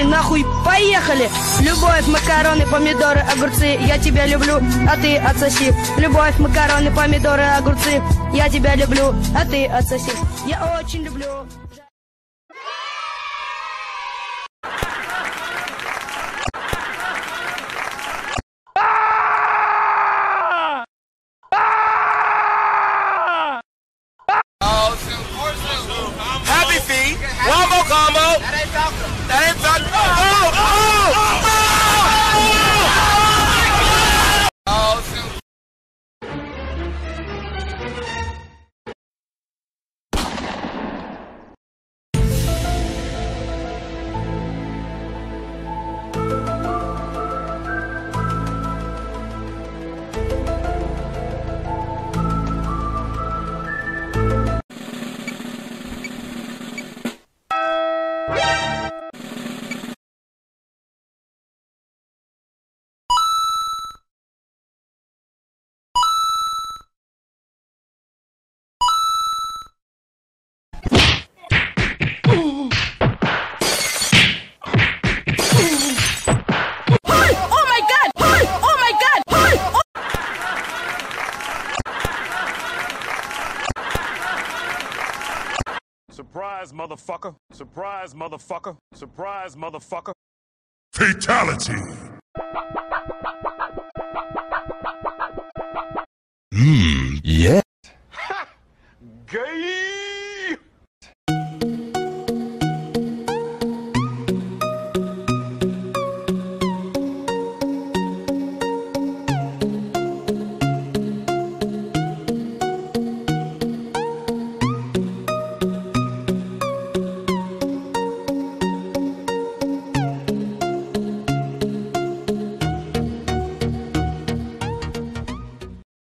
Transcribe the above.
Пошли нахуй, поехали! Любовь, макароны, помидоры, огурцы, я тебя люблю, а ты отсоси. Любовь, макароны, помидоры, огурцы, я тебя люблю, а ты отсоси. Я очень люблю. Happy feet. One combo. That ain't Falcon. That ain't Surprise, motherfucker. Surprise, motherfucker. Surprise, motherfucker. Fatality. Hmm, yeah. Gay!